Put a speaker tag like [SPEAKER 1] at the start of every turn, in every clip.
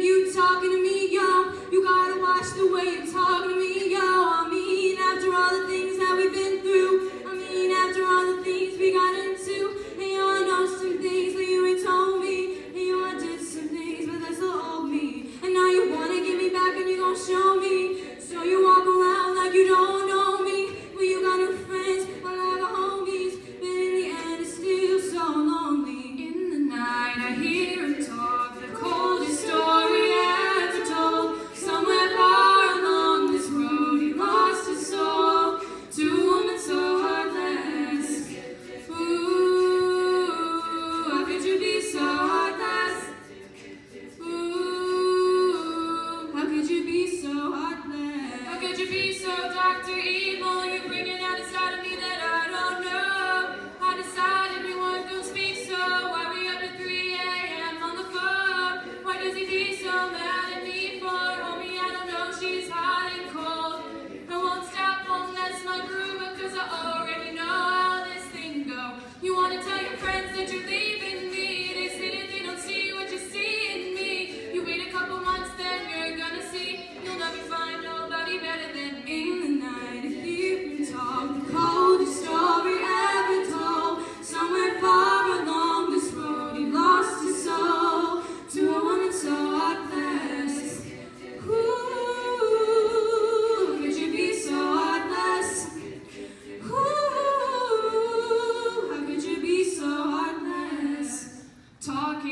[SPEAKER 1] Utah.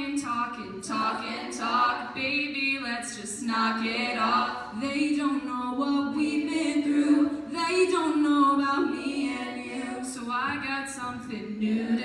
[SPEAKER 1] and talk and talk and talk. Baby, let's just knock it off. They don't know what we've been through. They don't know about me and you. So I got something new.